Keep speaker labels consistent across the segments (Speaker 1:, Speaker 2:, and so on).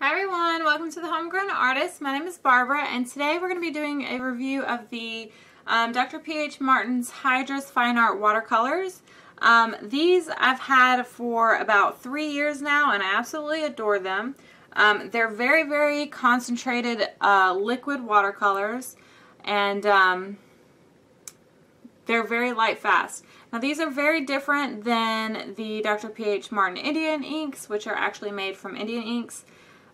Speaker 1: Hi everyone, welcome to the Homegrown Artist. My name is Barbara and today we're going to be doing a review of the um, Dr. P.H. Martin's Hydrus Fine Art watercolors. Um, these I've had for about three years now and I absolutely adore them. Um, they're very, very concentrated uh, liquid watercolors and um, they're very light fast. Now these are very different than the Dr. P.H. Martin Indian inks, which are actually made from Indian inks,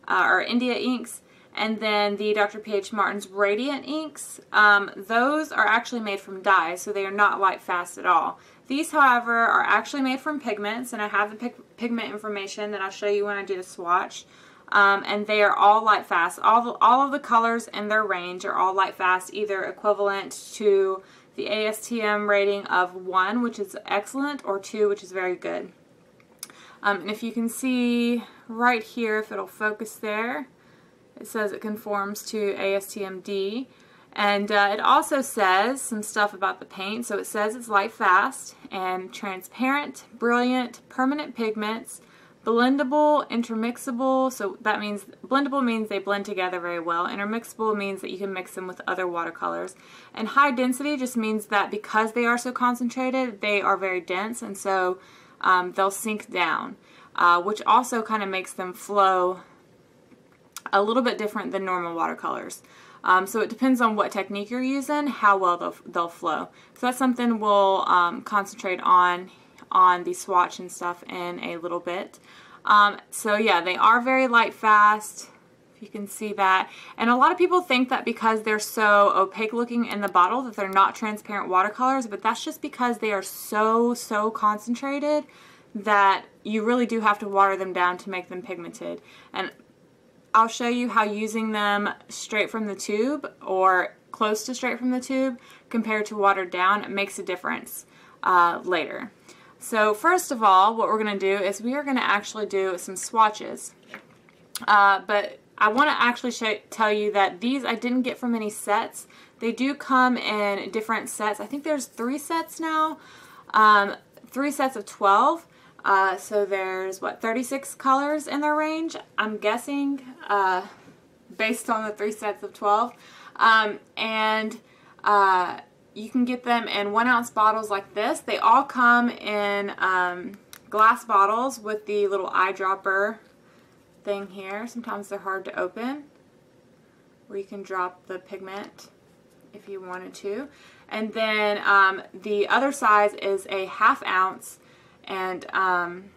Speaker 1: uh, or India inks. And then the Dr. P.H. Martin's Radiant inks, um, those are actually made from dye, so they are not light fast at all. These, however, are actually made from pigments, and I have the pig pigment information that I'll show you when I do the swatch. Um, and they are all light fast. All, the, all of the colors in their range are all light fast, either equivalent to the ASTM rating of 1, which is excellent, or 2, which is very good. Um, and if you can see right here, if it'll focus there, it says it conforms to ASTM D. And uh, it also says some stuff about the paint. So it says it's light fast and transparent, brilliant, permanent pigments, Blendable, intermixable, so that means blendable means they blend together very well. Intermixable means that you can mix them with other watercolors. And high density just means that because they are so concentrated, they are very dense and so um, they'll sink down, uh, which also kind of makes them flow a little bit different than normal watercolors. Um, so it depends on what technique you're using, how well they'll, they'll flow. So that's something we'll um, concentrate on on the swatch and stuff in a little bit. Um, so yeah, they are very light fast, if you can see that. And a lot of people think that because they're so opaque looking in the bottle that they're not transparent watercolors, but that's just because they are so, so concentrated that you really do have to water them down to make them pigmented. And I'll show you how using them straight from the tube or close to straight from the tube compared to watered down makes a difference uh, later. So first of all, what we're going to do is we are going to actually do some swatches. Uh, but I want to actually show, tell you that these I didn't get from any sets. They do come in different sets. I think there's three sets now. Um, three sets of 12. Uh, so there's, what, 36 colors in their range, I'm guessing, uh, based on the three sets of 12. Um, and uh, you can get them in one ounce bottles like this. They all come in um, glass bottles with the little eyedropper thing here. Sometimes they're hard to open where you can drop the pigment if you wanted to. And then um, the other size is a half ounce and um,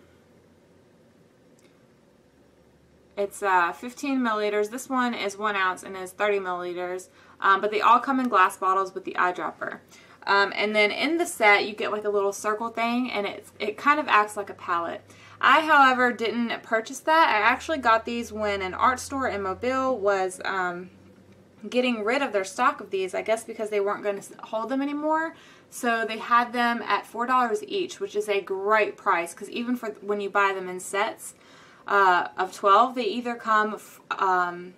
Speaker 1: it's uh, 15 milliliters. This one is one ounce and is 30 milliliters. Um, but they all come in glass bottles with the eyedropper. Um, and then in the set, you get like a little circle thing, and it, it kind of acts like a palette. I, however, didn't purchase that. I actually got these when an art store in Mobile was um, getting rid of their stock of these, I guess because they weren't going to hold them anymore. So they had them at $4 each, which is a great price because even for when you buy them in sets uh, of 12, they either come um,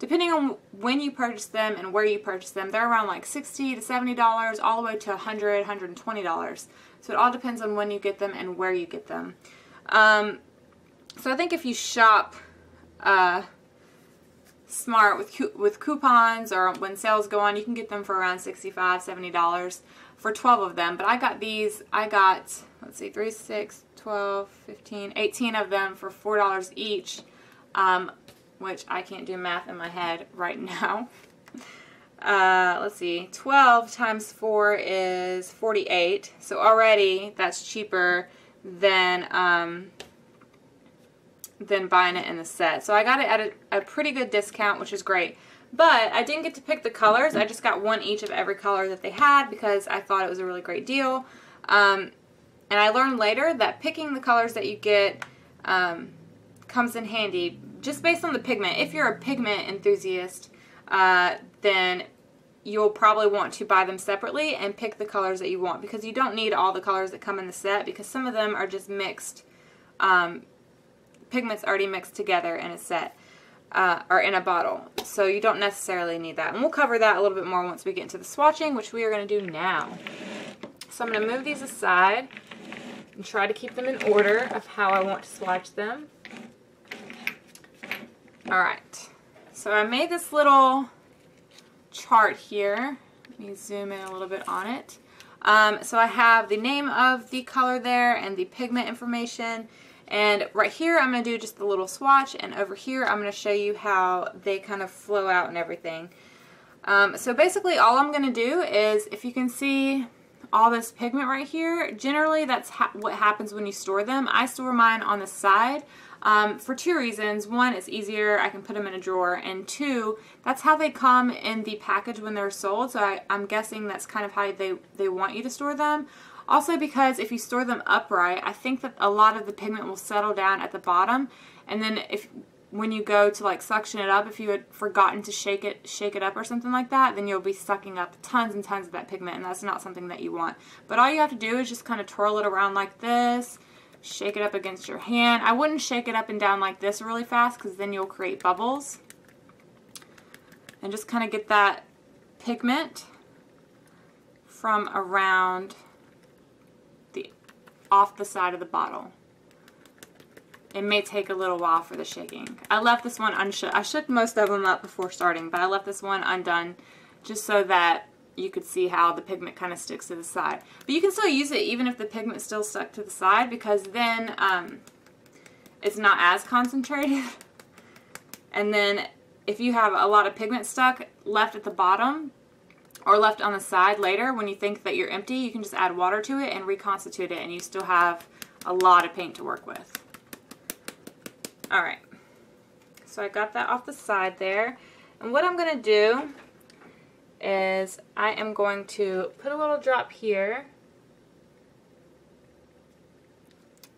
Speaker 1: Depending on when you purchase them and where you purchase them, they're around like 60 to $70, all the way to $100, $120. So it all depends on when you get them and where you get them. Um, so I think if you shop uh, smart with with coupons or when sales go on, you can get them for around $65, $70 for 12 of them. But I got these, I got, let's see, 3, 6, 12, 15, 18 of them for $4 each. Um, which I can't do math in my head right now. Uh, let's see, 12 times 4 is 48, so already that's cheaper than, um, than buying it in the set. So I got it at a, a pretty good discount, which is great. But I didn't get to pick the colors. I just got one each of every color that they had because I thought it was a really great deal. Um, and I learned later that picking the colors that you get um, comes in handy just based on the pigment. If you're a pigment enthusiast, uh, then you'll probably want to buy them separately and pick the colors that you want because you don't need all the colors that come in the set because some of them are just mixed, um, pigments already mixed together in a set. Uh, or in a bottle. So you don't necessarily need that. And we'll cover that a little bit more once we get into the swatching, which we are going to do now. So I'm going to move these aside and try to keep them in order of how I want to swatch them. Alright, so I made this little chart here. Let me zoom in a little bit on it. Um, so I have the name of the color there and the pigment information. And right here I'm going to do just a little swatch and over here I'm going to show you how they kind of flow out and everything. Um, so basically all I'm going to do is if you can see all this pigment right here, generally that's ha what happens when you store them. I store mine on the side um, for two reasons. One, it's easier, I can put them in a drawer, and two, that's how they come in the package when they're sold, so I, I'm guessing that's kind of how they, they want you to store them. Also because if you store them upright, I think that a lot of the pigment will settle down at the bottom, and then if when you go to like suction it up, if you had forgotten to shake it, shake it up or something like that, then you'll be sucking up tons and tons of that pigment, and that's not something that you want. But all you have to do is just kind of twirl it around like this, shake it up against your hand. I wouldn't shake it up and down like this really fast because then you'll create bubbles. And just kind of get that pigment from around the off the side of the bottle. It may take a little while for the shaking. I left this one unshook. I shook most of them up before starting, but I left this one undone just so that you could see how the pigment kind of sticks to the side. But you can still use it even if the pigment still stuck to the side because then um, it's not as concentrated. and then if you have a lot of pigment stuck left at the bottom or left on the side later when you think that you're empty, you can just add water to it and reconstitute it and you still have a lot of paint to work with. Alright, so I got that off the side there. And what I'm going to do is I am going to put a little drop here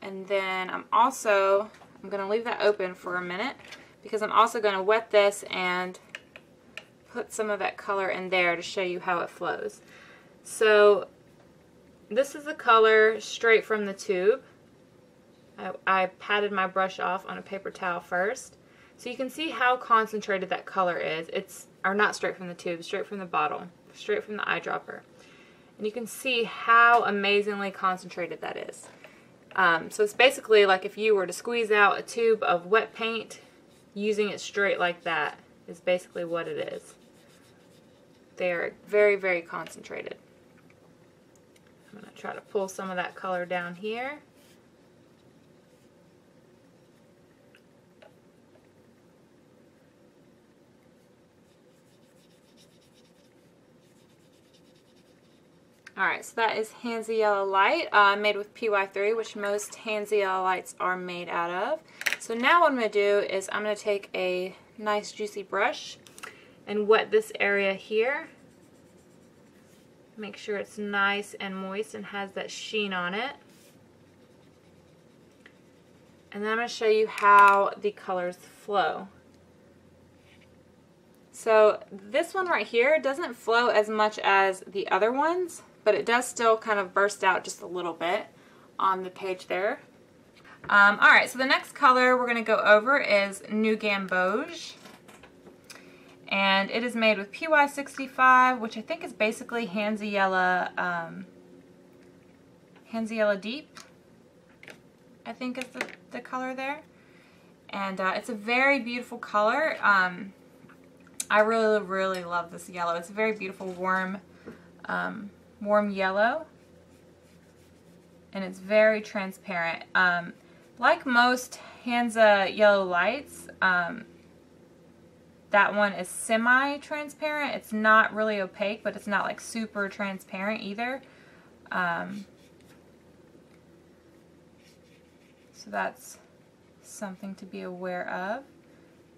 Speaker 1: and then I'm also I'm going to leave that open for a minute because I'm also going to wet this and put some of that color in there to show you how it flows. So this is the color straight from the tube. I, I patted my brush off on a paper towel first. So you can see how concentrated that color is. It's or not straight from the tube, straight from the bottle, straight from the eyedropper. And you can see how amazingly concentrated that is. Um, so it's basically like if you were to squeeze out a tube of wet paint, using it straight like that is basically what it is. They are very, very concentrated. I'm going to try to pull some of that color down here. Alright, so that is Hansa Yellow Light, uh, made with PY3, which most Hansa Yellow Lights are made out of. So now what I'm going to do is I'm going to take a nice juicy brush and wet this area here. Make sure it's nice and moist and has that sheen on it. And then I'm going to show you how the colors flow. So this one right here doesn't flow as much as the other ones but it does still kind of burst out just a little bit on the page there. Um, Alright, so the next color we're going to go over is New Gamboge. And it is made with PY65, which I think is basically Hansa Yellow, um, Hansa Yellow Deep, I think is the, the color there. And uh, it's a very beautiful color. Um, I really, really love this yellow. It's a very beautiful, warm, um, warm yellow and it's very transparent. Um, like most Hansa yellow lights, um, that one is semi-transparent. It's not really opaque, but it's not like super transparent either. Um, so that's something to be aware of.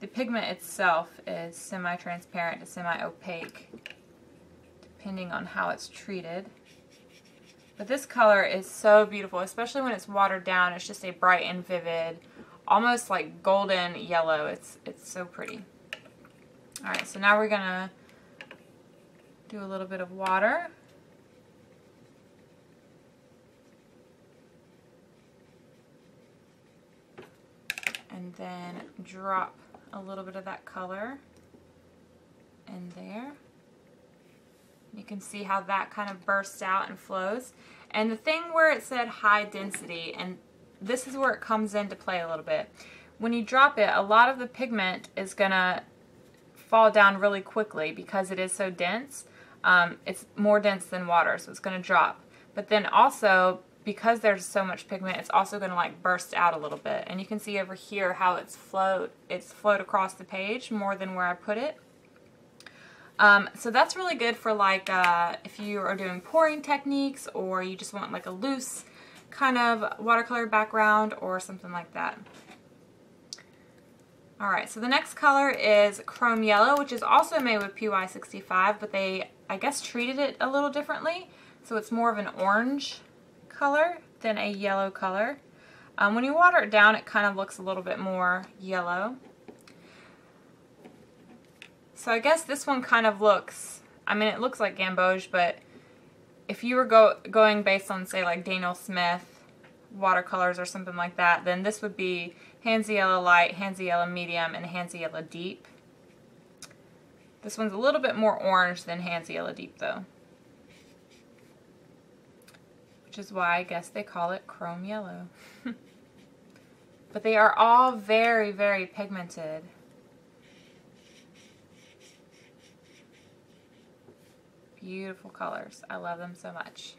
Speaker 1: The pigment itself is semi-transparent to semi-opaque depending on how it's treated. But this color is so beautiful, especially when it's watered down. It's just a bright and vivid, almost like golden yellow. It's, it's so pretty. Alright, so now we're going to do a little bit of water. And then drop a little bit of that color in there. You can see how that kind of bursts out and flows. And the thing where it said high density, and this is where it comes into play a little bit. when you drop it, a lot of the pigment is going to fall down really quickly because it is so dense. Um, it's more dense than water, so it's going to drop. But then also, because there's so much pigment, it's also going to like burst out a little bit. And you can see over here how it's flowed, it's flowed across the page more than where I put it. Um, so that's really good for like uh, if you are doing pouring techniques or you just want like a loose kind of watercolor background or something like that. Alright, so the next color is Chrome Yellow, which is also made with PY65, but they, I guess, treated it a little differently. So it's more of an orange color than a yellow color. Um, when you water it down, it kind of looks a little bit more yellow. So I guess this one kind of looks, I mean, it looks like Gamboge, but if you were go, going based on, say, like Daniel Smith watercolors or something like that, then this would be Hansa Yellow Light, Hansa Yellow Medium, and Hansa Yellow Deep. This one's a little bit more orange than Hansa Yellow Deep, though. Which is why I guess they call it chrome yellow. but they are all very, very pigmented. Beautiful colors. I love them so much.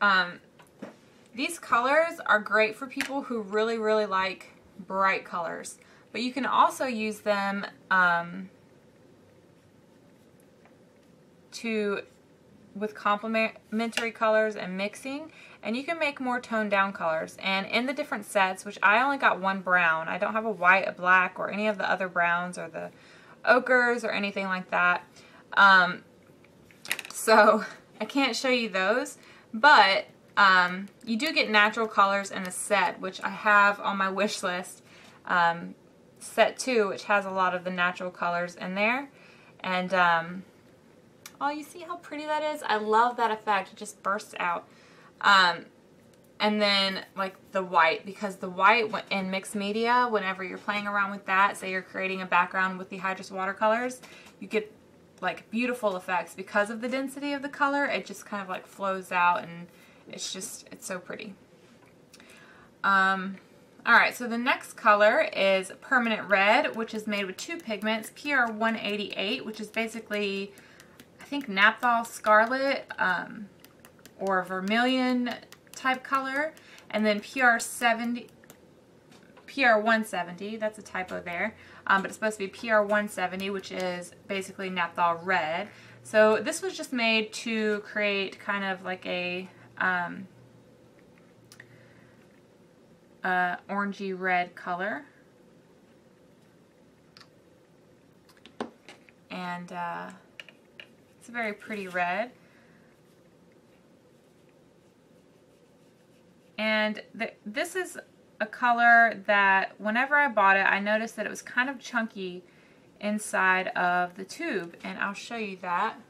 Speaker 1: Um, these colors are great for people who really, really like bright colors. But you can also use them um, to with complementary colors and mixing and you can make more toned down colors and in the different sets which I only got one brown I don't have a white a black or any of the other browns or the ochres or anything like that. Um, so I can't show you those, but um, you do get natural colors in a set, which I have on my wish list. Um, set 2, which has a lot of the natural colors in there. And, um, oh, you see how pretty that is? I love that effect. It just bursts out. Um, and then like the white because the white in mixed media whenever you're playing around with that say you're creating a background with the Hydrus watercolors you get like beautiful effects. Because of the density of the color it just kind of like flows out and it's just it's so pretty. Um, alright so the next color is permanent red which is made with two pigments PR 188 which is basically I think Naphthol Scarlet um, or Vermilion type color. And then PR 70, PR 170, that's a typo there, um, but it's supposed to be PR 170, which is basically Naphthol red. So this was just made to create kind of like a um, uh, orangey red color. And uh, it's a very pretty red. And the, this is a color that whenever I bought it, I noticed that it was kind of chunky inside of the tube. And I'll show you that.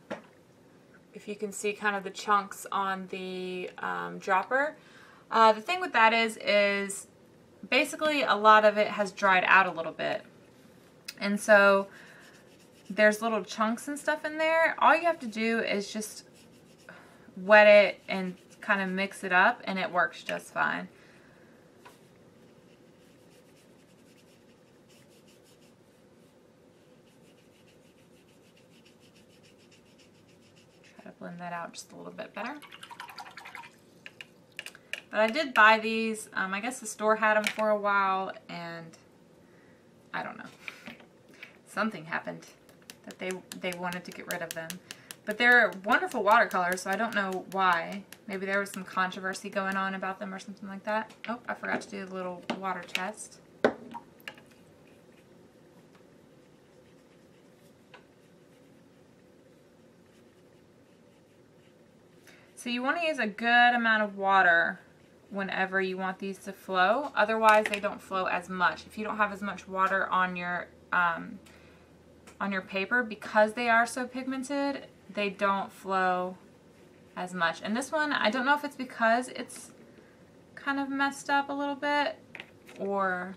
Speaker 1: If you can see kind of the chunks on the um, dropper. Uh, the thing with that is, is basically a lot of it has dried out a little bit. And so there's little chunks and stuff in there. All you have to do is just wet it and kind of mix it up and it works just fine. Try to blend that out just a little bit better. But I did buy these. Um, I guess the store had them for a while and I don't know. Something happened that they, they wanted to get rid of them. But they're wonderful watercolors, so I don't know why. Maybe there was some controversy going on about them or something like that. Oh, I forgot to do the little water test. So you want to use a good amount of water whenever you want these to flow. Otherwise, they don't flow as much. If you don't have as much water on your um, on your paper, because they are so pigmented, they don't flow as much. And this one, I don't know if it's because it's kind of messed up a little bit or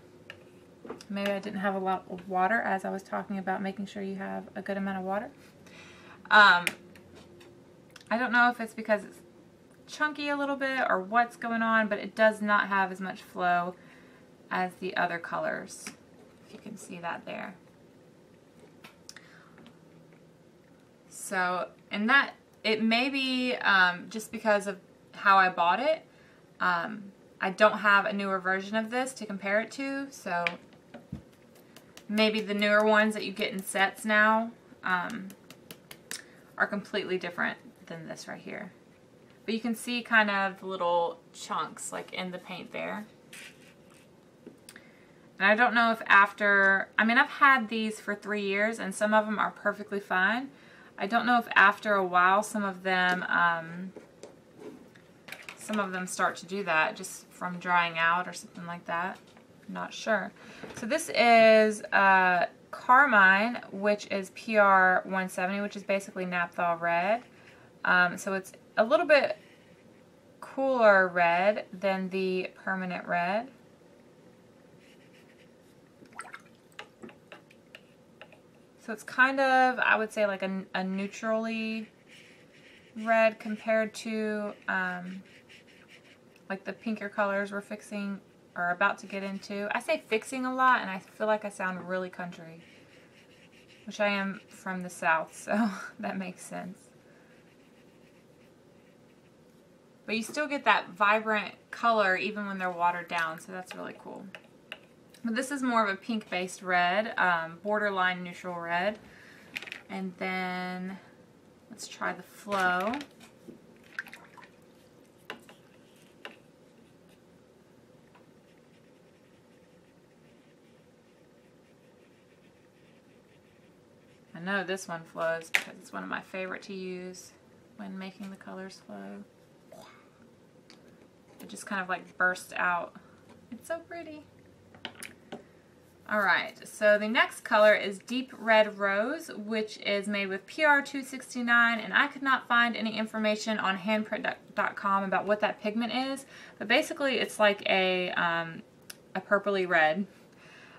Speaker 1: maybe I didn't have a lot of water as I was talking about making sure you have a good amount of water. Um, I don't know if it's because it's chunky a little bit or what's going on, but it does not have as much flow as the other colors. If you can see that there. So, and that, it may be um, just because of how I bought it. Um, I don't have a newer version of this to compare it to, so maybe the newer ones that you get in sets now um, are completely different than this right here. But you can see kind of little chunks like in the paint there. And I don't know if after, I mean I've had these for three years and some of them are perfectly fine. I don't know if after a while some of them, um, some of them start to do that just from drying out or something like that. I'm not sure. So this is uh, Carmine, which is PR 170, which is basically Naphthol red. Um, so it's a little bit cooler red than the permanent red. So it's kind of, I would say, like a, a neutrally red compared to um, like the pinker colors we're fixing or about to get into. I say fixing a lot and I feel like I sound really country, which I am from the south, so that makes sense. But you still get that vibrant color even when they're watered down, so that's really cool. But this is more of a pink-based red, um, borderline neutral red. And then let's try the flow. I know this one flows because it's one of my favorite to use when making the colors flow. It just kind of like bursts out. It's so pretty. Alright, so the next color is Deep Red Rose, which is made with PR269, and I could not find any information on handprint.com about what that pigment is, but basically it's like a, um, a purpley red.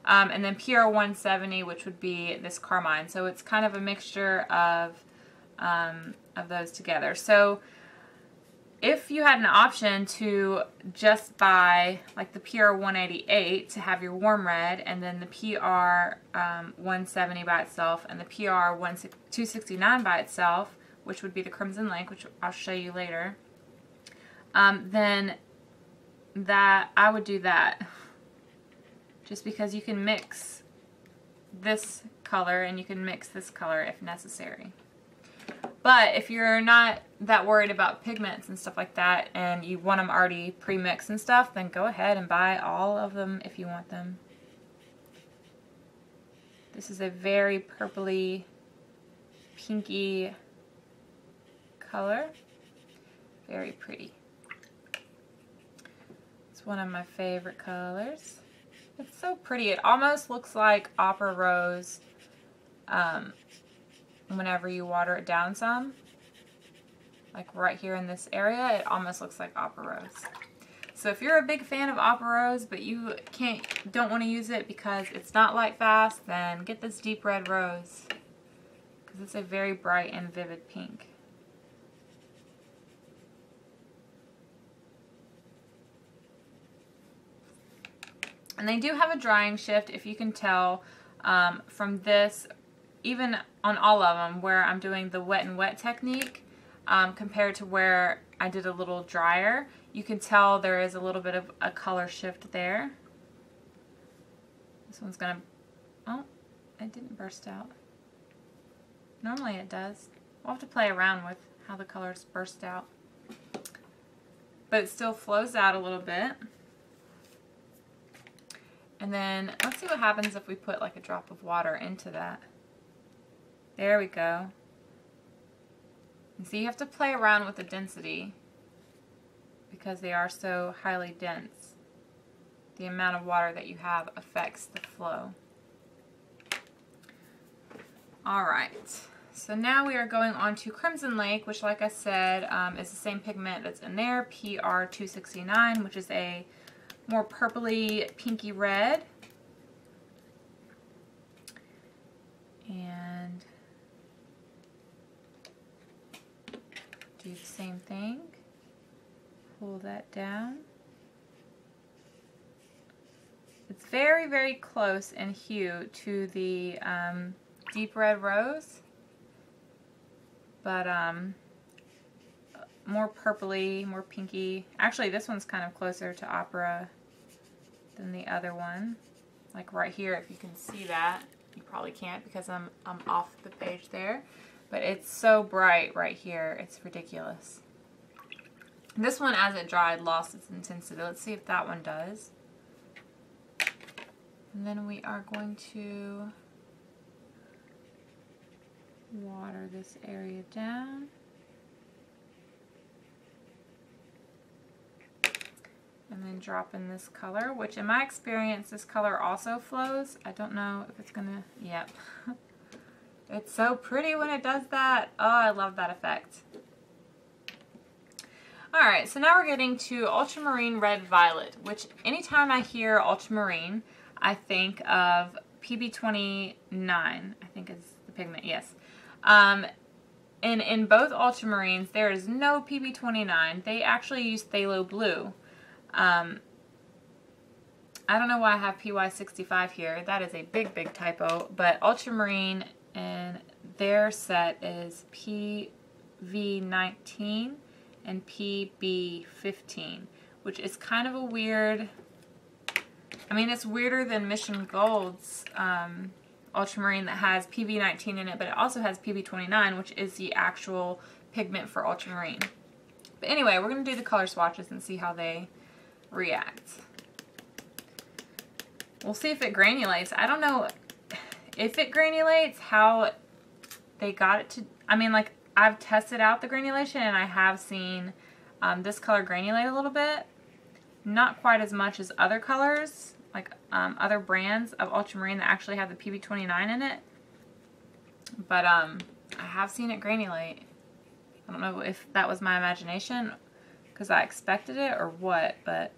Speaker 1: Um, and then PR170, which would be this carmine. So it's kind of a mixture of, um, of those together. So if you had an option to just buy like the PR 188 to have your warm red and then the PR um, 170 by itself and the PR 269 by itself, which would be the Crimson Lake, which I'll show you later, um, then that I would do that just because you can mix this color and you can mix this color if necessary. But if you're not that worried about pigments and stuff like that and you want them already pre-mixed and stuff, then go ahead and buy all of them if you want them. This is a very purpley, pinky color. Very pretty. It's one of my favorite colors. It's so pretty. It almost looks like Opera Rose um, whenever you water it down some. Like right here in this area, it almost looks like Opera Rose. So if you're a big fan of Opera Rose, but you can't, don't want to use it because it's not light fast, then get this deep red rose. Because it's a very bright and vivid pink. And they do have a drying shift, if you can tell um, from this, even on all of them, where I'm doing the wet and wet technique um, compared to where I did a little drier. You can tell there is a little bit of a color shift there. This one's going to, oh, it didn't burst out. Normally it does. We'll have to play around with how the colors burst out. But it still flows out a little bit. And then let's see what happens if we put like a drop of water into that. There we go. And so you have to play around with the density because they are so highly dense. The amount of water that you have affects the flow. Alright, so now we are going on to Crimson Lake, which like I said um, is the same pigment that's in there, PR269, which is a more purpley pinky red. And do the same thing. Pull that down. It's very, very close in hue to the um, deep red rose, but um, more purpley, more pinky. Actually, this one's kind of closer to opera than the other one. Like right here, if you can see that. You probably can't because I'm, I'm off the page there. But it's so bright right here. It's ridiculous. This one, as it dried, lost its intensity. Let's see if that one does. And then we are going to water this area down. And then drop in this color, which in my experience, this color also flows. I don't know if it's gonna, yep. it's so pretty when it does that. Oh, I love that effect. Alright, so now we're getting to Ultramarine Red Violet, which anytime I hear ultramarine, I think of PB29, I think is the pigment, yes. Um, and in both ultramarines, there is no PB29. They actually use phthalo blue. Um, I don't know why I have PY65 here. That is a big, big typo. But ultramarine and their set is PV19 and PB15, which is kind of a weird I mean, it's weirder than Mission Gold's um, ultramarine that has PB19 in it, but it also has PB29, which is the actual pigment for ultramarine. But anyway, we're going to do the color swatches and see how they react. We'll see if it granulates. I don't know if it granulates, how they got it to... I mean, like, I've tested out the granulation and I have seen um, this color granulate a little bit. Not quite as much as other colors, like um, other brands of ultramarine that actually have the PB29 in it. But um, I have seen it granulate. I don't know if that was my imagination because I expected it or what, but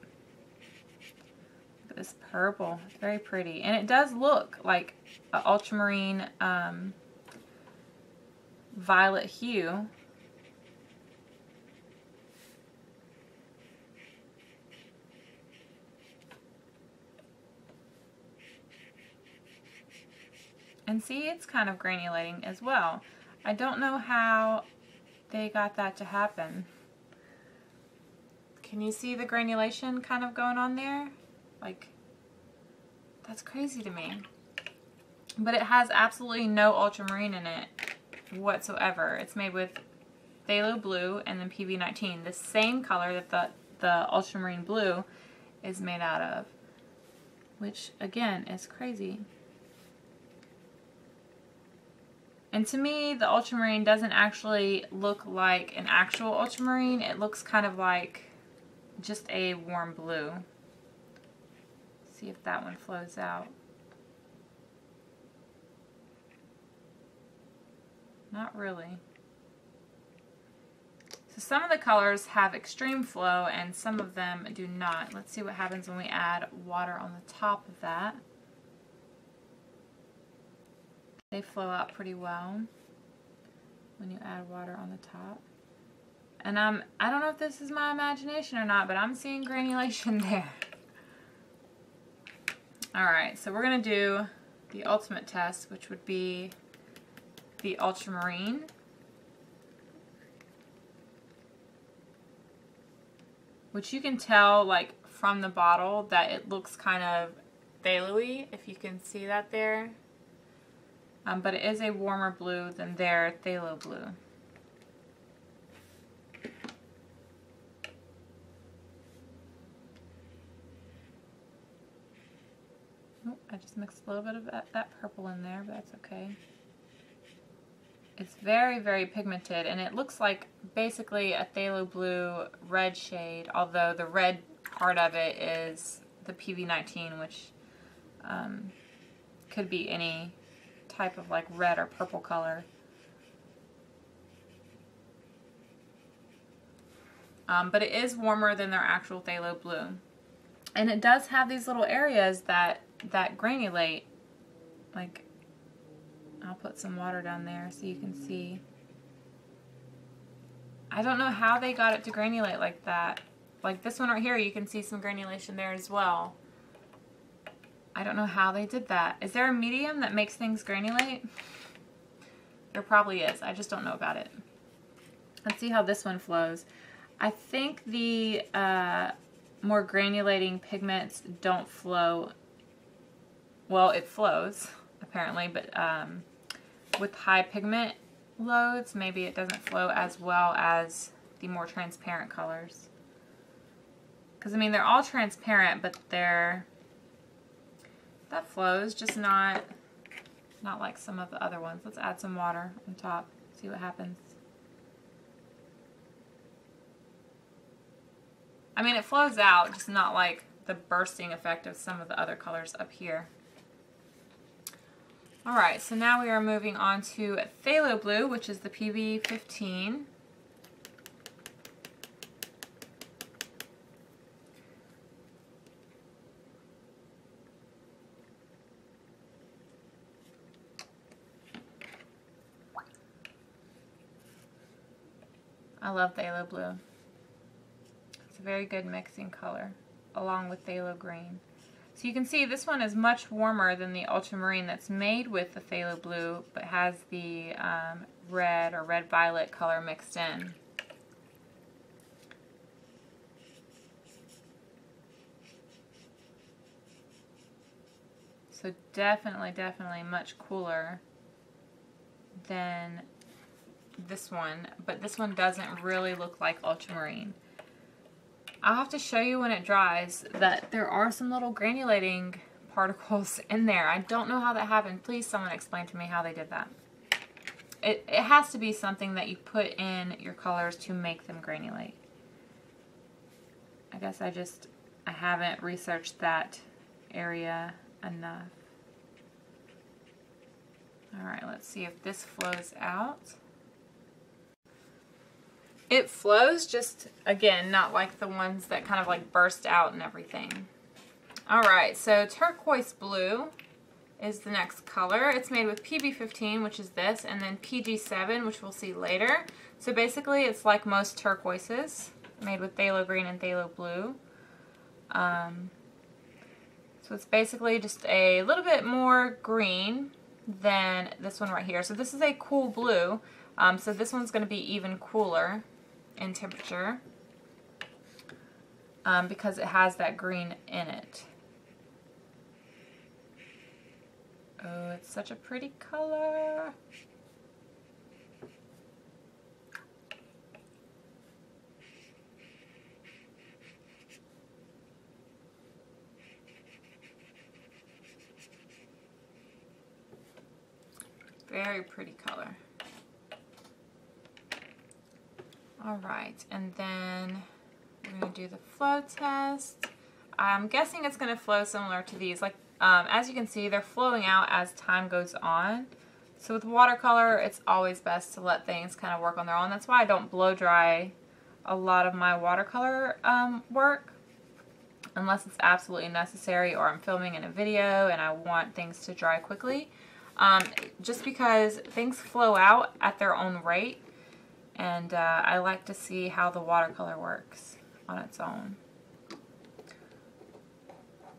Speaker 1: this purple. Very pretty. And it does look like an ultramarine um, violet hue. And see, it's kind of granulating as well. I don't know how they got that to happen. Can you see the granulation kind of going on there? Like, that's crazy to me. But it has absolutely no ultramarine in it whatsoever. It's made with phthalo blue and then PB19, the same color that the, the ultramarine blue is made out of, which again is crazy. And to me, the ultramarine doesn't actually look like an actual ultramarine. It looks kind of like just a warm blue. See if that one flows out. Not really. So some of the colors have extreme flow and some of them do not. Let's see what happens when we add water on the top of that. They flow out pretty well when you add water on the top. And um, I don't know if this is my imagination or not, but I'm seeing granulation there. Alright, so we're going to do the ultimate test, which would be the ultramarine. Which you can tell, like, from the bottle that it looks kind of phthalo if you can see that there um, but it is a warmer blue than their phthalo blue. Oh, I just mixed a little bit of that, that purple in there, but that's okay. It's very, very pigmented, and it looks like basically a phthalo blue red shade, although the red part of it is the PV19, which um, could be any type of like red or purple color. Um, but it is warmer than their actual phthalo blue. And it does have these little areas that, that granulate. Like, I'll put some water down there so you can see. I don't know how they got it to granulate like that. Like this one right here, you can see some granulation there as well. I don't know how they did that. Is there a medium that makes things granulate? There probably is. I just don't know about it. Let's see how this one flows. I think the uh, more granulating pigments don't flow. Well, it flows, apparently, but um, with high pigment loads, maybe it doesn't flow as well as the more transparent colors. Because, I mean, they're all transparent, but they're... That flows, just not not like some of the other ones. Let's add some water on top, see what happens. I mean, it flows out, just not like the bursting effect of some of the other colors up here. All right, so now we are moving on to Phthalo Blue, which is the PB15. I love phthalo blue. It's a very good mixing color along with phthalo green. So you can see this one is much warmer than the ultramarine that's made with the phthalo blue but has the um, red or red violet color mixed in. So definitely, definitely much cooler than this one, but this one doesn't really look like ultramarine. I'll have to show you when it dries that there are some little granulating particles in there. I don't know how that happened. Please someone explain to me how they did that. It, it has to be something that you put in your colors to make them granulate. I guess I just, I haven't researched that area enough. Alright, let's see if this flows out. It flows just, again, not like the ones that kind of like burst out and everything. All right, so turquoise blue is the next color. It's made with PB15, which is this, and then PG7, which we'll see later. So basically, it's like most turquoises, made with phthalo green and phthalo blue. Um, so it's basically just a little bit more green than this one right here. So this is a cool blue. Um, so this one's going to be even cooler in temperature um, because it has that green in it. Oh, it's such a pretty color. Very pretty color. All right, and then we're gonna do the flow test. I'm guessing it's gonna flow similar to these. Like, um, as you can see, they're flowing out as time goes on. So with watercolor, it's always best to let things kind of work on their own. That's why I don't blow dry a lot of my watercolor um, work unless it's absolutely necessary or I'm filming in a video and I want things to dry quickly. Um, just because things flow out at their own rate and uh, I like to see how the watercolor works on its own.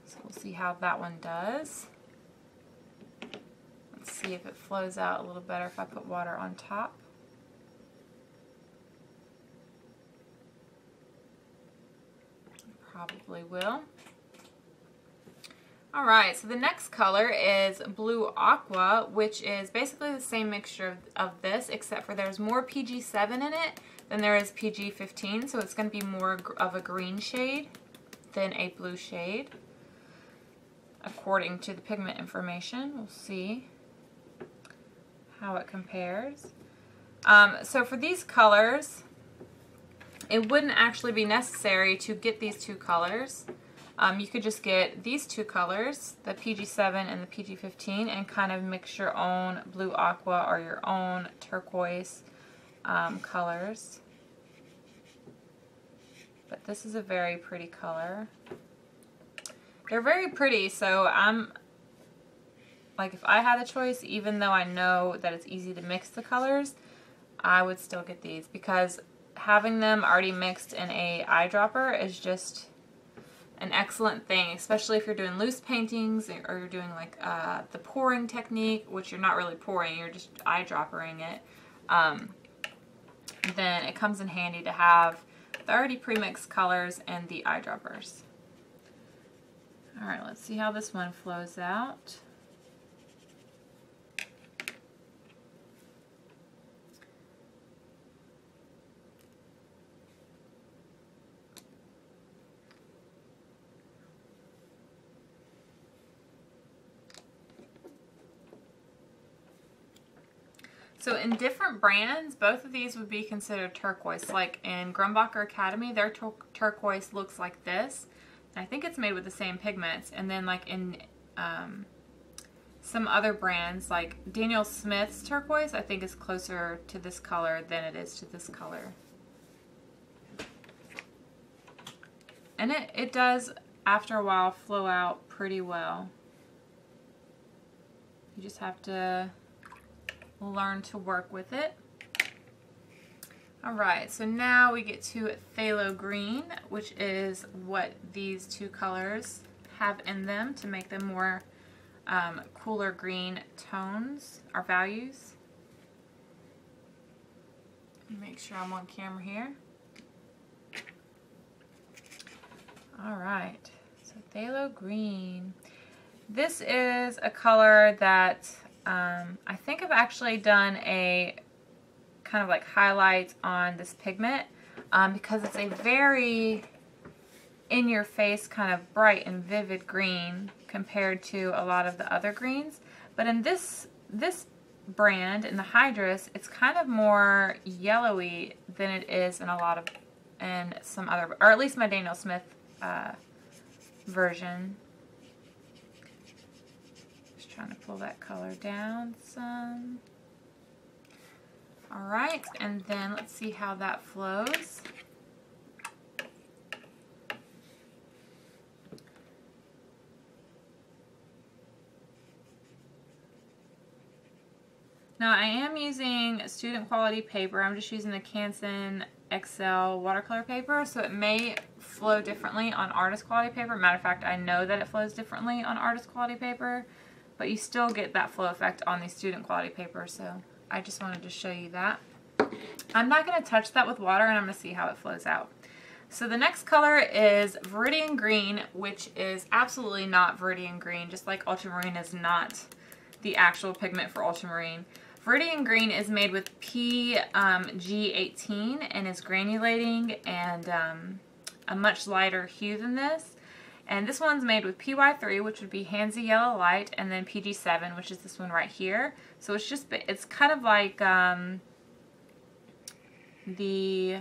Speaker 1: So we'll see how that one does. Let's see if it flows out a little better if I put water on top. Probably will. All right, so the next color is Blue Aqua, which is basically the same mixture of, of, this, except for there's more PG7 in it than there is PG15, so it's going to be more of a green shade than a blue shade, according to the pigment information. We'll see how it compares. Um, so for these colors, it wouldn't actually be necessary to get these two colors. Um, you could just get these two colors, the PG7 and the PG15, and kind of mix your own blue aqua or your own turquoise um, colors. But this is a very pretty color. They're very pretty, so I'm, like if I had a choice, even though I know that it's easy to mix the colors, I would still get these because having them already mixed in a eyedropper is just an excellent thing, especially if you're doing loose paintings or you're doing like uh, the pouring technique, which you're not really pouring, you're just eyedroppering it. Um, then it comes in handy to have the already pre-mixed colors and the eyedroppers. All right, let's see how this one flows out. So in different brands, both of these would be considered turquoise. Like in Grumbacher Academy, their tur turquoise looks like this. I think it's made with the same pigments. And then like in um, some other brands, like Daniel Smith's turquoise, I think is closer to this color than it is to this color. And it, it does, after a while, flow out pretty well. You just have to learn to work with it. Alright, so now we get to phthalo green, which is what these two colors have in them to make them more um, cooler green tones, our values. Make sure I'm on camera here. Alright, so phthalo green. This is a color that um, I think I've actually done a kind of like highlight on this pigment um, because it's a very in your face kind of bright and vivid green compared to a lot of the other greens. But in this this brand, in the Hydrus, it's kind of more yellowy than it is in a lot of, in some other, or at least my Daniel Smith uh, version. Trying to pull that color down some. All right, and then let's see how that flows. Now I am using student quality paper. I'm just using the Canson XL watercolor paper, so it may flow differently on artist quality paper. Matter of fact, I know that it flows differently on artist quality paper but you still get that flow effect on the student quality paper, so I just wanted to show you that. I'm not going to touch that with water, and I'm going to see how it flows out. So the next color is Viridian Green, which is absolutely not Viridian Green, just like Ultramarine is not the actual pigment for Ultramarine. Viridian Green is made with PG18 um, and is granulating and um, a much lighter hue than this. And this one's made with PY3, which would be Hansa Yellow Light, and then PG7, which is this one right here. So it's just, it's kind of like um, the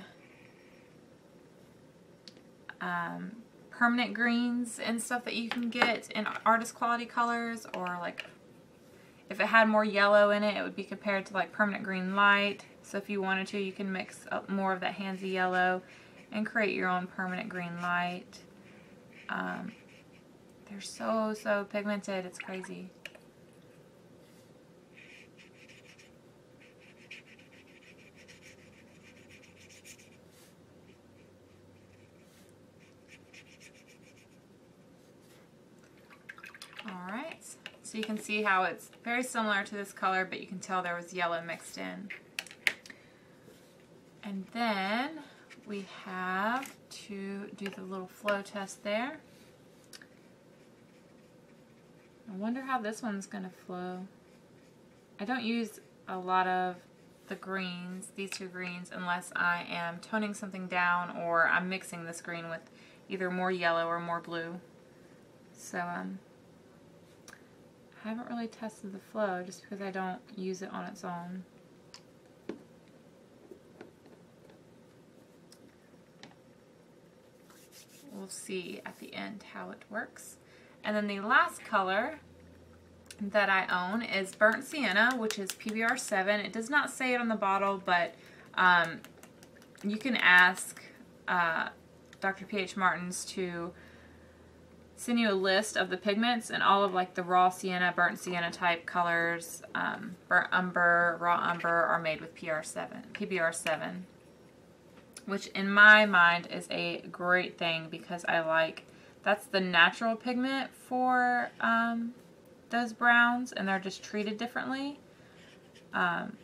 Speaker 1: um, permanent greens and stuff that you can get in artist quality colors, or like if it had more yellow in it, it would be compared to like permanent green light. So if you wanted to, you can mix up more of that Hansa yellow and create your own permanent green light. Um, they're so, so pigmented. It's crazy. Alright, so you can see how it's very similar to this color, but you can tell there was yellow mixed in. And then we have to do the little flow test there. I wonder how this one's going to flow. I don't use a lot of the greens, these two greens, unless I am toning something down or I'm mixing this green with either more yellow or more blue. So um, I haven't really tested the flow just because I don't use it on its own. We'll see at the end how it works. And then the last color that I own is Burnt Sienna, which is PBR7. It does not say it on the bottle, but um, you can ask uh, Dr. P.H. Martins to send you a list of the pigments and all of like the raw sienna, burnt sienna type colors, um, burnt umber, raw umber are made with PR7, PBR7 which in my mind is a great thing because I like that's the natural pigment for um, those browns and they're just treated differently. Um,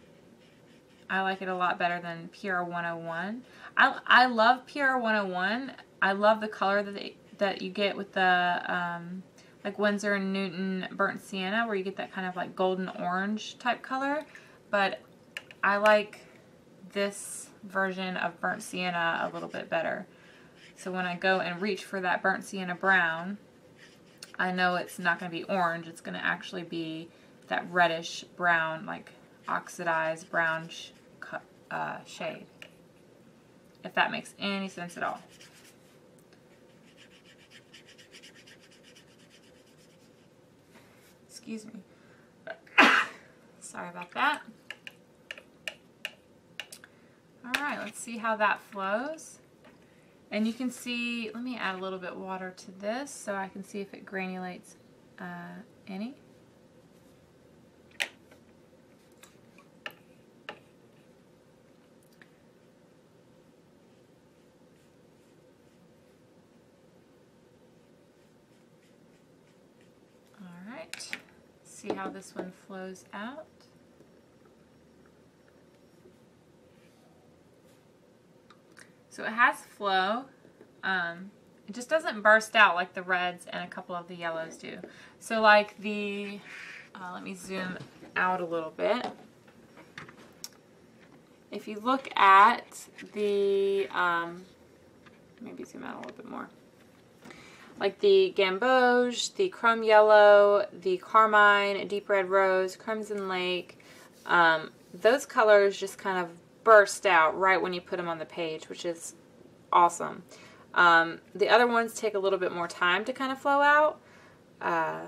Speaker 1: I like it a lot better than PR 101. I, I love PR 101. I love the color that they, that you get with the um, like Winsor and Newton burnt sienna where you get that kind of like golden orange type color. But I like this version of burnt sienna a little bit better. So when I go and reach for that burnt sienna brown, I know it's not going to be orange. It's going to actually be that reddish brown, like oxidized brown sh uh, shade. If that makes any sense at all. Excuse me. Sorry about that. All right, let's see how that flows. And you can see, let me add a little bit water to this so I can see if it granulates uh, any. All right, see how this one flows out. So it has flow. Um, it just doesn't burst out like the reds and a couple of the yellows do. So like the, uh, let me zoom out a little bit. If you look at the, um, maybe zoom out a little bit more. Like the gamboge, the chrome yellow, the carmine, deep red rose, crimson lake, um, those colors just kind of burst out right when you put them on the page, which is awesome. Um, the other ones take a little bit more time to kind of flow out. Uh,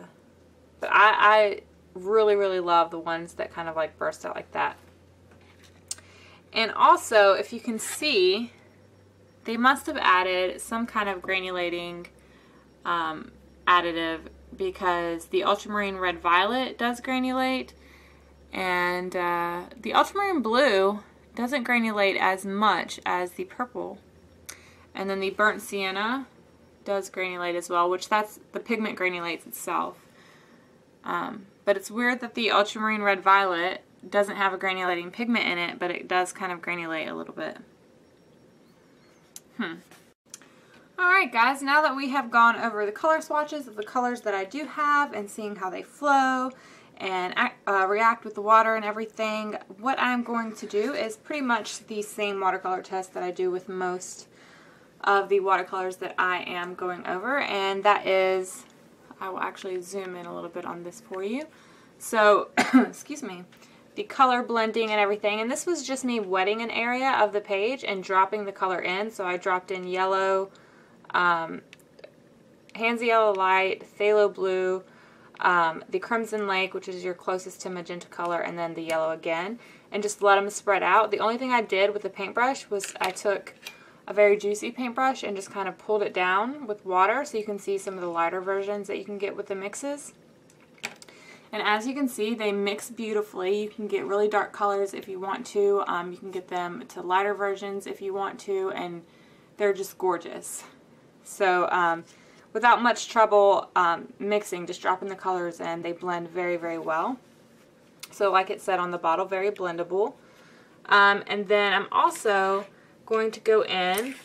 Speaker 1: but I, I really, really love the ones that kind of like burst out like that. And also, if you can see, they must have added some kind of granulating um, additive because the ultramarine red violet does granulate and uh, the ultramarine blue doesn't granulate as much as the purple. And then the burnt sienna does granulate as well, which that's the pigment granulates itself. Um, but it's weird that the ultramarine red violet doesn't have a granulating pigment in it, but it does kind of granulate a little bit. Hmm. Alright guys, now that we have gone over the color swatches of the colors that I do have and seeing how they flow and uh, react with the water and everything, what I'm going to do is pretty much the same watercolor test that I do with most of the watercolors that I am going over and that is, I will actually zoom in a little bit on this for you. So, excuse me, the color blending and everything and this was just me wetting an area of the page and dropping the color in. So I dropped in yellow, um, Hansa Yellow Light, Phthalo Blue, um, the Crimson Lake, which is your closest to magenta color, and then the yellow again, and just let them spread out. The only thing I did with the paintbrush was I took a very juicy paintbrush and just kind of pulled it down with water so you can see some of the lighter versions that you can get with the mixes. And as you can see, they mix beautifully. You can get really dark colors if you want to. Um, you can get them to lighter versions if you want to, and they're just gorgeous. So um, without much trouble um, mixing, just dropping the colors in, they blend very, very well. So like it said on the bottle, very blendable. Um, and then I'm also going to go in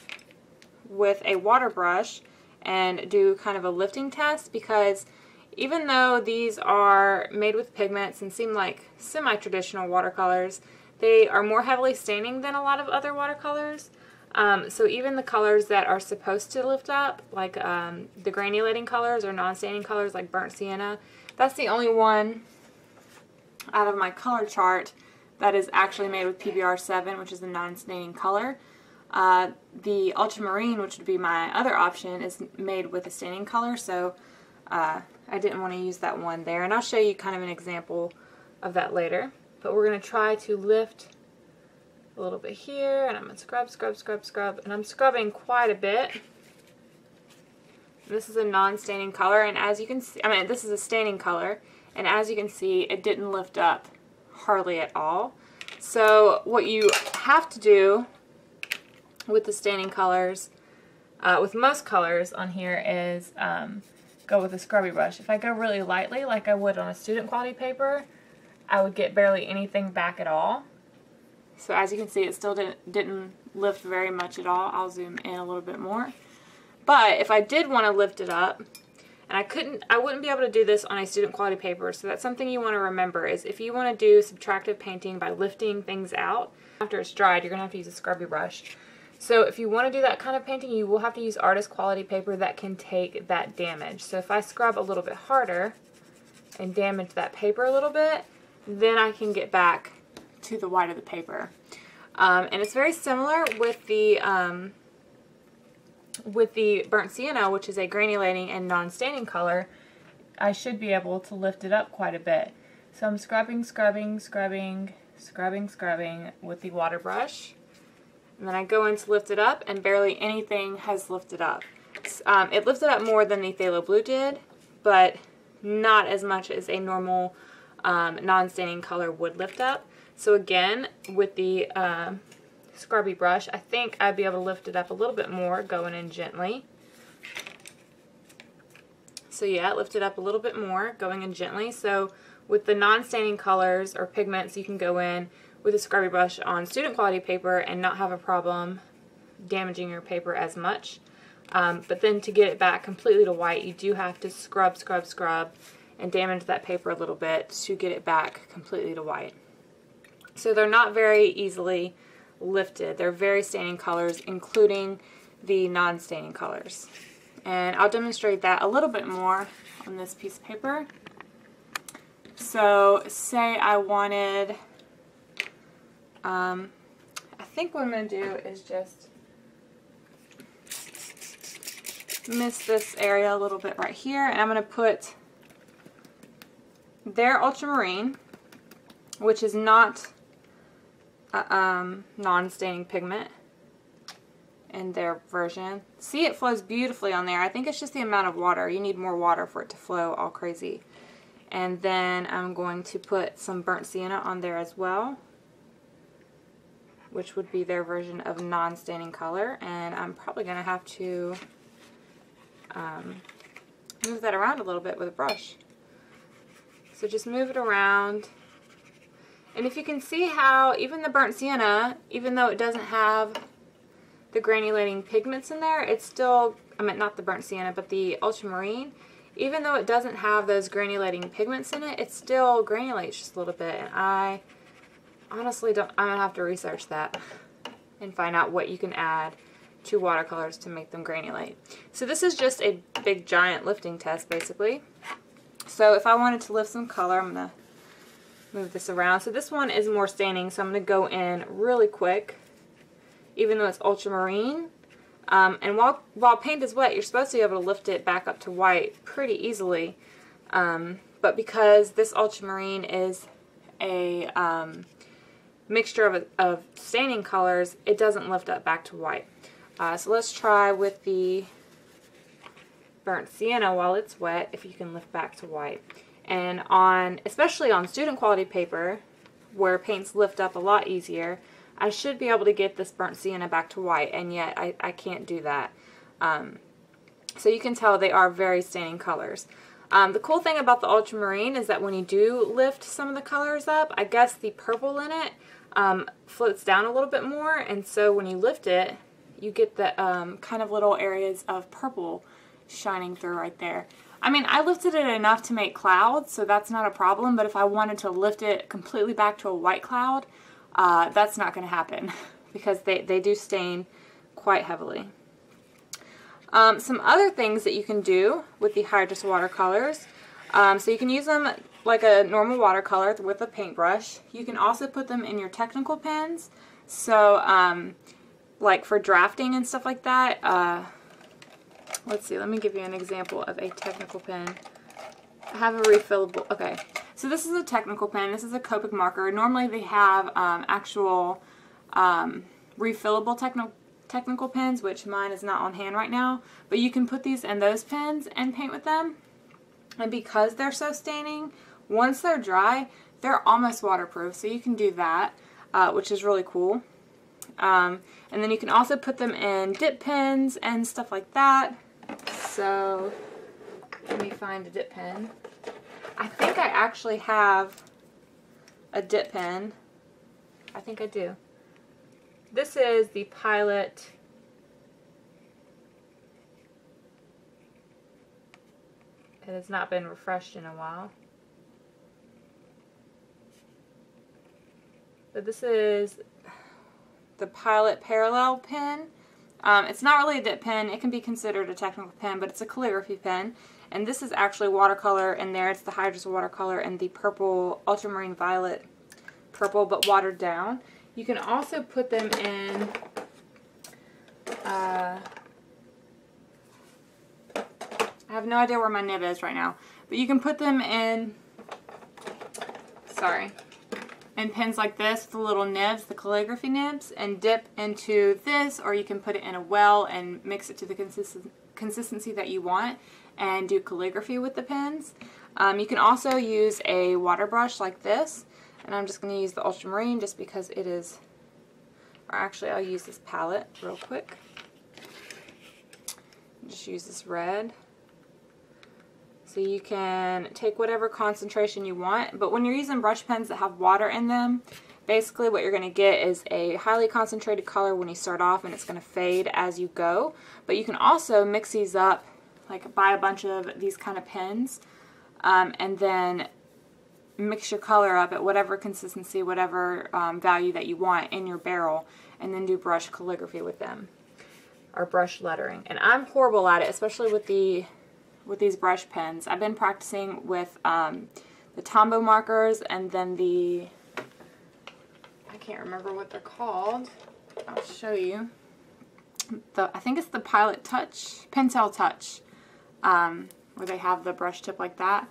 Speaker 1: with a water brush and do kind of a lifting test because even though these are made with pigments and seem like semi-traditional watercolors, they are more heavily staining than a lot of other watercolors. Um, so even the colors that are supposed to lift up, like um, the granulating colors or non-staining colors like burnt sienna, that's the only one out of my color chart that is actually made with PBR7, which is a non-staining color. Uh, the ultramarine, which would be my other option, is made with a staining color, so uh, I didn't want to use that one there. And I'll show you kind of an example of that later. But we're going to try to lift a little bit here, and I'm going to scrub, scrub, scrub, scrub, and I'm scrubbing quite a bit. This is a non-staining color, and as you can see, I mean, this is a staining color, and as you can see, it didn't lift up hardly at all. So what you have to do with the staining colors uh, with most colors on here is um, go with a scrubby brush. If I go really lightly, like I would on a student quality paper, I would get barely anything back at all. So as you can see, it still didn't, didn't lift very much at all. I'll zoom in a little bit more. But if I did want to lift it up, and I couldn't, I wouldn't be able to do this on a student quality paper, so that's something you want to remember is if you want to do subtractive painting by lifting things out, after it's dried, you're going to have to use a scrubby brush. So if you want to do that kind of painting, you will have to use artist quality paper that can take that damage. So if I scrub a little bit harder and damage that paper a little bit, then I can get back to the white of the paper. Um, and it's very similar with the um, with the burnt sienna, which is a granulating and non-staining color. I should be able to lift it up quite a bit. So I'm scrubbing, scrubbing, scrubbing, scrubbing, scrubbing with the water brush. And then I go in to lift it up, and barely anything has lifted up. Um, it lifted up more than the Phthalo Blue did, but not as much as a normal um, non-staining color would lift up. So again, with the uh, scrubby brush, I think I'd be able to lift it up a little bit more going in gently. So yeah, lift it up a little bit more going in gently. So with the non-staining colors or pigments, you can go in with a scrubby brush on student quality paper and not have a problem damaging your paper as much. Um, but then to get it back completely to white, you do have to scrub, scrub, scrub, and damage that paper a little bit to get it back completely to white. So they're not very easily lifted. They're very staining colors, including the non-staining colors. And I'll demonstrate that a little bit more on this piece of paper. So say I wanted, um, I think what I'm going to do is just miss this area a little bit right here. And I'm going to put their ultramarine, which is not um, non-staining pigment in their version. See, it flows beautifully on there. I think it's just the amount of water. You need more water for it to flow all crazy. And then I'm going to put some burnt sienna on there as well, which would be their version of non-staining color. And I'm probably going to have to um, move that around a little bit with a brush. So just move it around and if you can see how even the burnt sienna, even though it doesn't have the granulating pigments in there, it's still, I mean not the burnt sienna, but the ultramarine, even though it doesn't have those granulating pigments in it, it still granulates just a little bit. And I honestly don't, I'm going to have to research that and find out what you can add to watercolors to make them granulate. So this is just a big giant lifting test basically. So if I wanted to lift some color, I'm going to move this around. So this one is more staining, so I'm going to go in really quick, even though it's ultramarine. Um, and while, while paint is wet, you're supposed to be able to lift it back up to white pretty easily. Um, but because this ultramarine is a um, mixture of, of staining colors, it doesn't lift up back to white. Uh, so let's try with the burnt sienna while it's wet, if you can lift back to white. And on, especially on student quality paper, where paints lift up a lot easier, I should be able to get this burnt sienna back to white, and yet I, I can't do that. Um, so you can tell they are very staining colors. Um, the cool thing about the ultramarine is that when you do lift some of the colors up, I guess the purple in it um, floats down a little bit more, and so when you lift it, you get the um, kind of little areas of purple shining through right there. I mean, I lifted it enough to make clouds, so that's not a problem, but if I wanted to lift it completely back to a white cloud, uh, that's not going to happen because they, they do stain quite heavily. Um, some other things that you can do with the Hydrus watercolors, um, so you can use them like a normal watercolor with a paintbrush. You can also put them in your technical pens, so um, like for drafting and stuff like that, uh, let's see, let me give you an example of a technical pen. I have a refillable, okay. So this is a technical pen. This is a Copic marker. Normally they have um, actual um, refillable technical technical pens, which mine is not on hand right now. But you can put these in those pens and paint with them. And because they're so staining, once they're dry, they're almost waterproof. So you can do that, uh, which is really cool. Um, and then you can also put them in dip pens and stuff like that. So let me find a dip pen. I think I actually have a dip pen. I think I do. This is the Pilot It has not been refreshed in a while. But this is the Pilot Parallel pen. Um, it's not really a dip pen. It can be considered a technical pen, but it's a calligraphy pen. And this is actually watercolor, and there it's the Hydrus watercolor and the purple ultramarine violet purple, but watered down. You can also put them in uh, I have no idea where my nib is right now. But you can put them in, sorry, in pens like this, the little nibs, the calligraphy nibs, and dip into this, or you can put it in a well and mix it to the consist consistency that you want and do calligraphy with the pens. Um, you can also use a water brush like this, and I'm just going to use the ultramarine just because it is, or actually I'll use this palette real quick. Just use this red. So you can take whatever concentration you want, but when you're using brush pens that have water in them, basically what you're going to get is a highly concentrated color when you start off and it's going to fade as you go. But you can also mix these up, like buy a bunch of these kind of pens, um, and then mix your color up at whatever consistency, whatever um, value that you want in your barrel, and then do brush calligraphy with them, or brush lettering. And I'm horrible at it, especially with the with these brush pens. I've been practicing with um, the Tombow markers and then the, I can't remember what they're called. I'll show you. The I think it's the Pilot Touch, Pentel Touch, um, where they have the brush tip like that.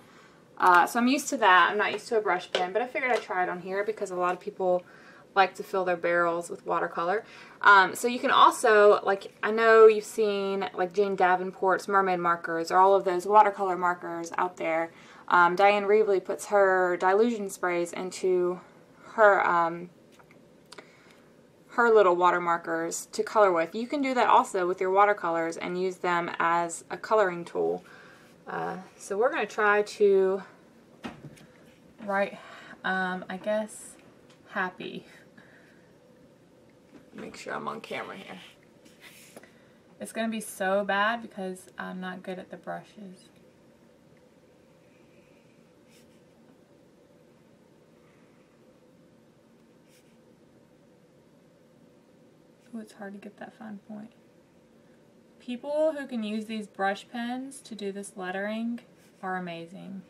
Speaker 1: Uh, so I'm used to that. I'm not used to a brush pen, but I figured I'd try it on here because a lot of people like to fill their barrels with watercolor. Um, so you can also, like, I know you've seen, like, Jane Davenport's mermaid markers or all of those watercolor markers out there. Um, Dyan Reaveley puts her Dylusions sprays into her, um, her little water markers to color with. You can do that also with your watercolors and use them as a coloring tool. Uh, so we're going to try to write, um, I guess, happy make sure I'm on camera here. It's going to be so bad because I'm not good at the brushes. Ooh, it's hard to get that fine point. People who can use these brush pens to do this lettering are amazing.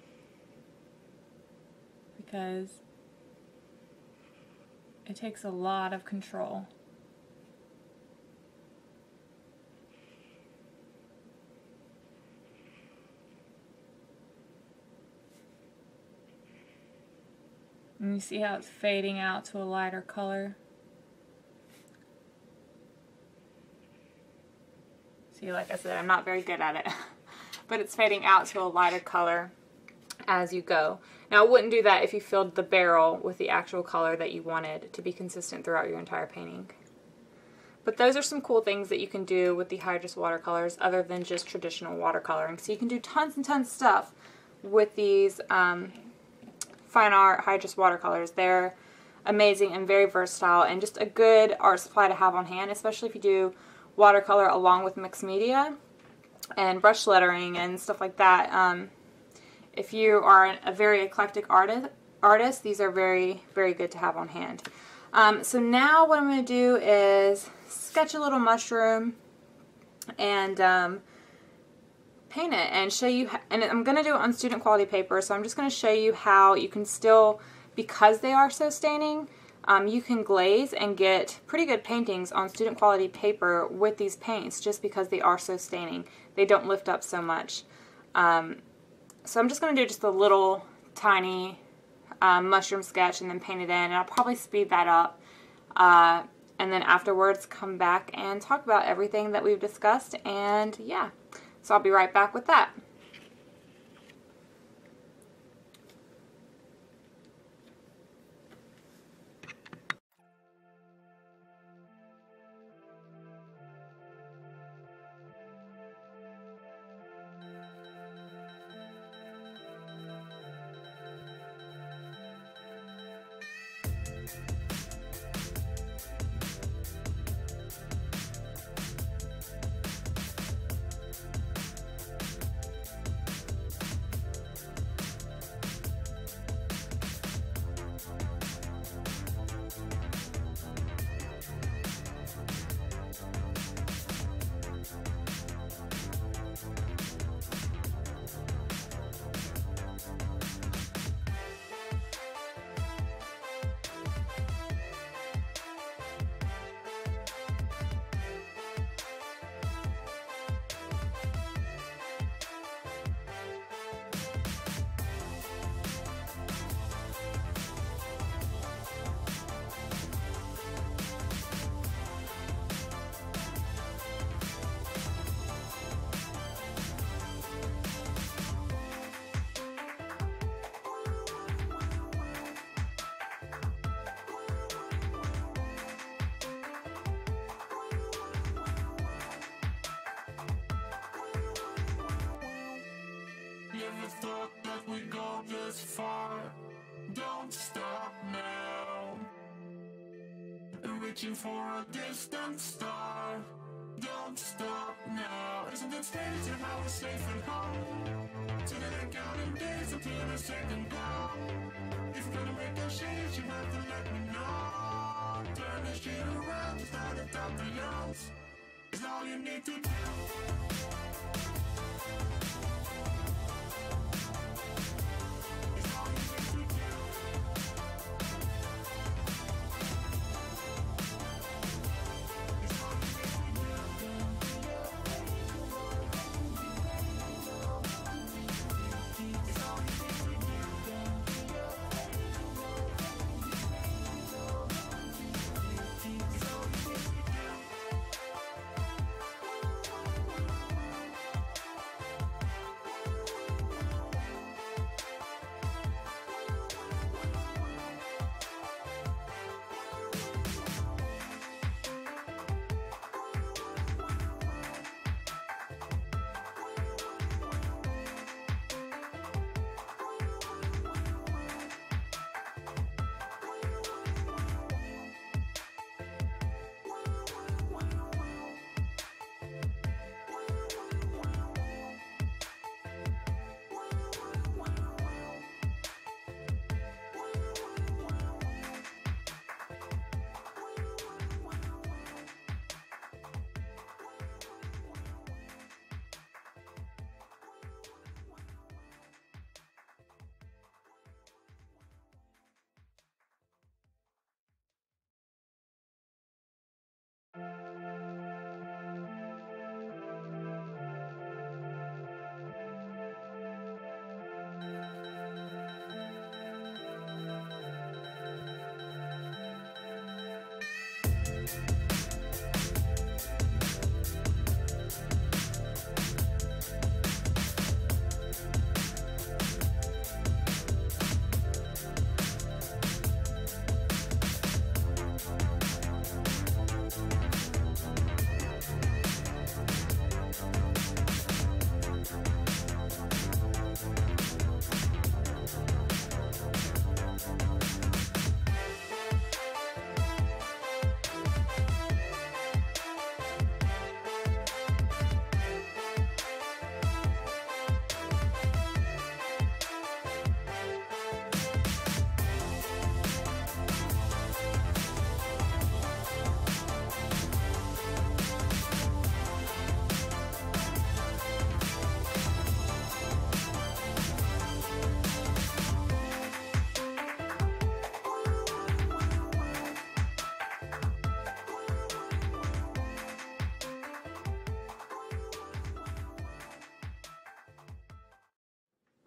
Speaker 1: Because it takes a lot of control. And you see how it's fading out to a lighter color. See, like I said, I'm not very good at it. but it's fading out to a lighter color as you go. Now, I wouldn't do that if you filled the barrel with the actual color that you wanted to be consistent throughout your entire painting. But those are some cool things that you can do with the Hydrus watercolors other than just traditional watercoloring. So you can do tons and tons of stuff with these um, fine art Hydrus watercolors. They're amazing and very versatile and just a good art supply to have on hand, especially if you do watercolor along with mixed media and brush lettering and stuff like that. Um, if you are a very eclectic artist, artist, these are very, very good to have on hand. Um, so now what I'm going to do is sketch a little mushroom and um, paint it and show you, and I'm going to do it on student quality paper, so I'm just going to show you how you can still, because they are so staining, um, you can glaze and get pretty good paintings on student quality paper with these paints just because they are so staining. They don't lift up so much. Um, so I'm just going to do just a little tiny um, mushroom sketch and then paint it in and I'll probably speed that up. Uh, and then afterwards come back and talk about everything that we've discussed and yeah. So I'll be right back with that.
Speaker 2: Never thought that we'd go this far. Don't stop now. I'm reaching for a distant star. Don't stop now. Isn't it strange how we're safe and home? That I counting days until the second go. If you're gonna make a change, you have to let me know. Turn this shit around, start at top the youngs. Is all you need to do.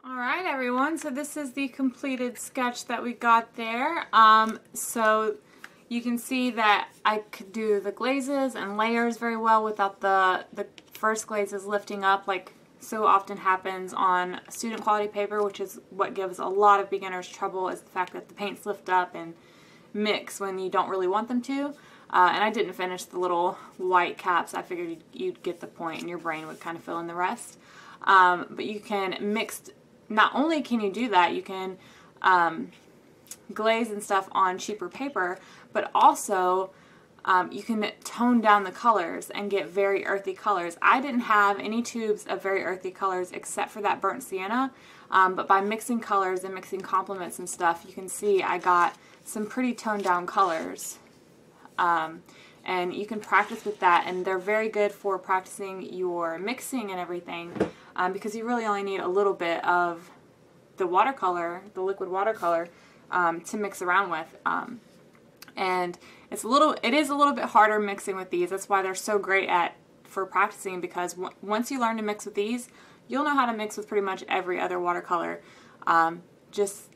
Speaker 2: All
Speaker 1: right, everyone. So this is the completed sketch that we got there. Um, so you can see that I could do the glazes and layers very well without the, the first glazes lifting up like so often happens on student quality paper, which is what gives a lot of beginners trouble is the fact that the paints lift up and mix when you don't really want them to. Uh, and I didn't finish the little white caps. I figured you'd, you'd get the point and your brain would kind of fill in the rest. Um, but you can mix, not only can you do that, you can um, glaze and stuff on cheaper paper, but also um, you can tone down the colors and get very earthy colors. I didn't have any tubes of very earthy colors except for that burnt sienna, um, but by mixing colors and mixing complements and stuff, you can see I got some pretty toned down colors. Um, and you can practice with that and they're very good for practicing your mixing and everything um, because you really only need a little bit of the watercolor, the liquid watercolor, um, to mix around with. Um, and it's a little, it is a little bit harder mixing with these. That's why they're so great at for practicing because once you learn to mix with these, you'll know how to mix with pretty much every other watercolor. Um, just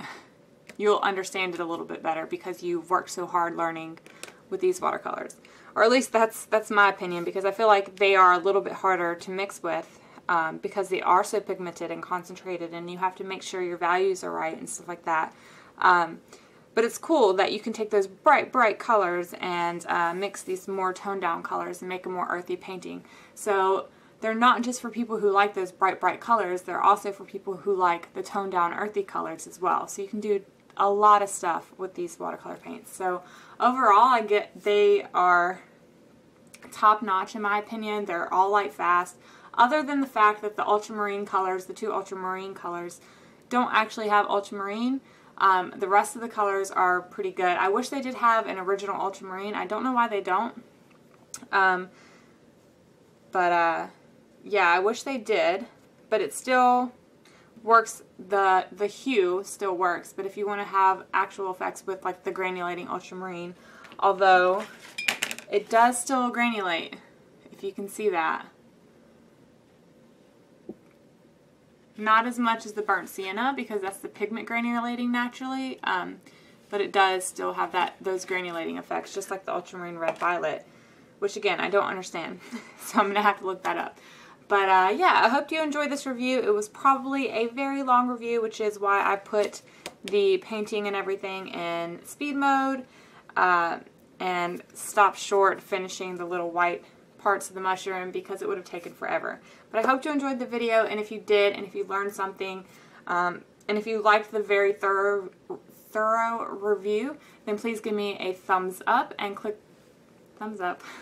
Speaker 1: you'll understand it a little bit better because you've worked so hard learning with these watercolors. Or at least that's that's my opinion because I feel like they are a little bit harder to mix with um, because they are so pigmented and concentrated and you have to make sure your values are right and stuff like that. Um, but it's cool that you can take those bright, bright colors and uh, mix these more toned down colors and make a more earthy painting. So they're not just for people who like those bright, bright colors, they're also for people who like the toned down earthy colors as well. So you can do a lot of stuff with these watercolor paints. So overall, I get they are top notch in my opinion. They're all light fast. Other than the fact that the ultramarine colors, the two ultramarine colors, don't actually have ultramarine. Um, the rest of the colors are pretty good. I wish they did have an original ultramarine. I don't know why they don't. Um, but uh, yeah, I wish they did. But it still works, the, the hue still works. But if you want to have actual effects with like the granulating ultramarine, although it does still granulate, if you can see that. Not as much as the burnt sienna because that's the pigment granulating naturally, um, but it does still have that those granulating effects, just like the ultramarine red violet, which again, I don't understand, so I'm to have to look that up. But uh, yeah, I hope you enjoyed this review. It was probably a very long review, which is why I put the painting and everything in speed mode uh, and stopped short finishing the little white parts of the mushroom because it would have taken forever. But I hope you enjoyed the video, and if you did, and if you learned something, um, and if you liked the very thorough, thorough review, then please give me a thumbs up and click thumbs up.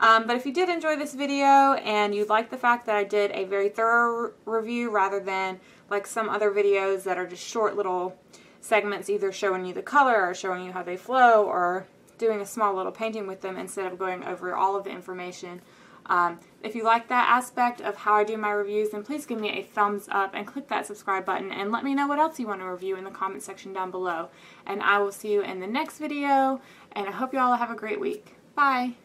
Speaker 1: Um, but if you did enjoy this video and you like the fact that I did a very thorough review rather than like some other videos that are just short little segments either showing you the color or showing you how they flow or doing a small little painting with them instead of going over all of the information. Um, if you like that aspect of how I do my reviews, then please give me a thumbs up and click that subscribe button and let me know what else you want to review in the comment section down below. And I will see you in the next video, and I hope you all have a great week. Bye!